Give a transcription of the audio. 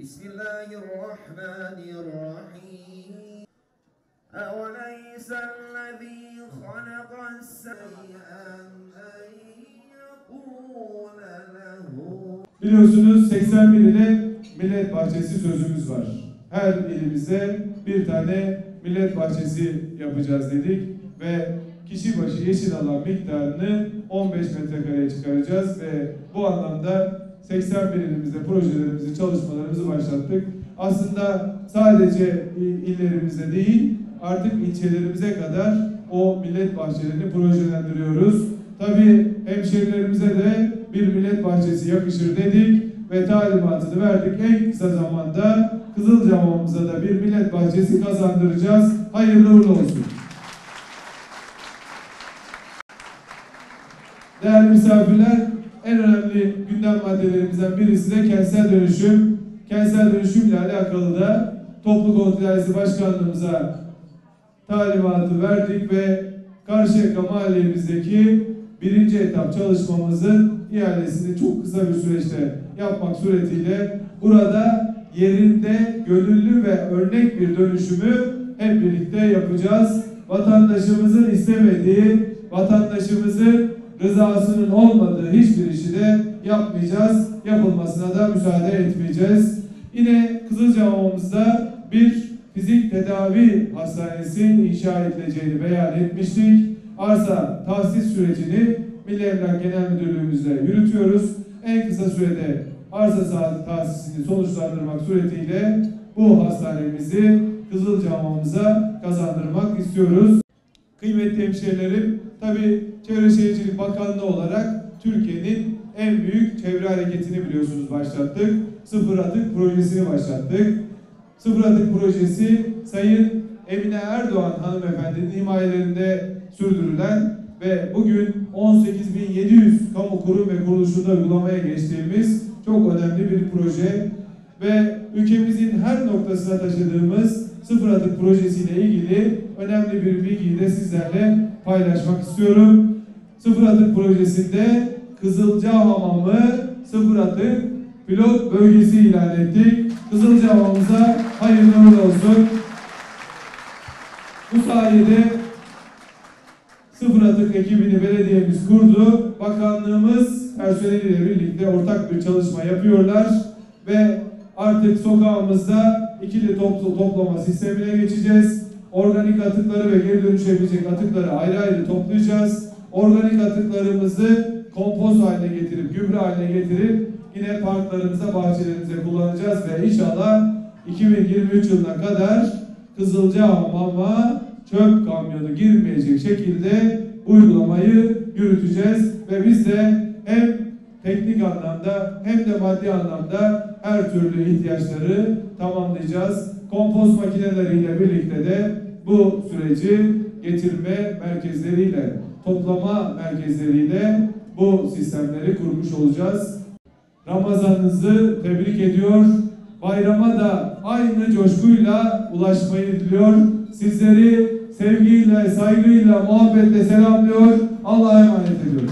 بسم الله الرحمن الرحيم أوليس الذي خلق السيئا أن يقول له Biliyorsunuz 81 ile Millet Bahçesi sözümüz var. Her ilimizde bir tane Millet Bahçesi yapacağız dedik ve kişi başı yeşil alan miktarını 15 metrekareye çıkaracağız ve bu anlamda 81 ilimizde projelerimizi, çalışmalarımızı başlattık. Aslında sadece il- illerimizde değil, artık ilçelerimize kadar o millet bahçelerini projelendiriyoruz. Tabii hemşerilerimize de bir millet bahçesi yakışır dedik ve talimatını verdik. En kısa zamanda Kızılcamamıza da bir millet bahçesi kazandıracağız. Hayırlı uğurlu olsun. Değerli misafirler, en önemli gündem maddelerimizden birisi de kentsel dönüşüm. Kentsel dönüşüm ile alakalı da Toplu Konut İdaresi Başkanlığımıza talimatı verdik ve Karşıyaka mahallemizdeki birinci etap çalışmamızın ihalesini çok kısa bir süreçte yapmak suretiyle burada yerinde gönüllü ve örnek bir dönüşümü hep birlikte yapacağız. Vatandaşımızın istemediği, vatandaşımızın rızasının olmadığı hiçbir işi de yapmayacağız. Yapılmasına da müsaade etmeyeceğiz. Yine Kızılcahamamızda bir fizik tedavi hastanesi inşa edileceğini beyan etmiştik. Arsa tahsis sürecini Milli Emlak Genel Müdürlüğümüzle yürütüyoruz. En kısa sürede arsa sah- tahsisini sonuçlandırmak suretiyle bu hastanemizi Kızılcahamamıza kazandırmak istiyoruz. Kıymetli hemşehrilerim, tabi Çevre Şehircilik Bakanlığı olarak Türkiye'nin en büyük çevre hareketini biliyorsunuz başlattık. Sıfır atık projesini başlattık. Sıfır atık projesi Sayın Emine Erdoğan hanımefendinin himayelerinde sürdürülen ve bugün 18.700 kamu kurum ve kuruluşunda uygulamaya geçtiğimiz çok önemli bir proje ve ülkemizin her noktasına taşıdığımız sıfır atık projesiyle ilgili önemli bir bilgiyi de sizlerle paylaşmak istiyorum. Sıfır atık projesinde Kızılcahamam'ı sıfır atık pilot bölgesi ilan ettik. Kızılcahamam'ıza hayırlı uğurlu olsun. Bu sayede sıfır atık ekibini belediyemiz kurdu. Bakanlığımız personeliyle birlikte ortak bir çalışma yapıyorlar ve artık sokağımızda ikili toplu toplama sistemine geçeceğiz. Organik atıkları ve geri dönüşebilecek atıkları ayrı ayrı toplayacağız. Organik atıklarımızı kompost haline getirip, gübre haline getirip yine parklarımıza, bahçelerimize kullanacağız ve inşallah 2023 yılına kadar Kızılcahamam'a çöp kamyonu girmeyecek şekilde uygulamayı yürüteceğiz ve biz de hem teknik anlamda hem de maddi anlamda her türlü ihtiyaçları tamamlayacağız. Kompost makineleriyle birlikte de bu süreci getirme merkezleriyle, toplama merkezleriyle bu sistemleri kurmuş olacağız. Ramazanınızı tebrik ediyor. Bayrama da aynı coşkuyla ulaşmayı diliyor. Sizleri sevgiyle, saygıyla, muhabbetle selamlıyor. Allah'a emanet ediyorum.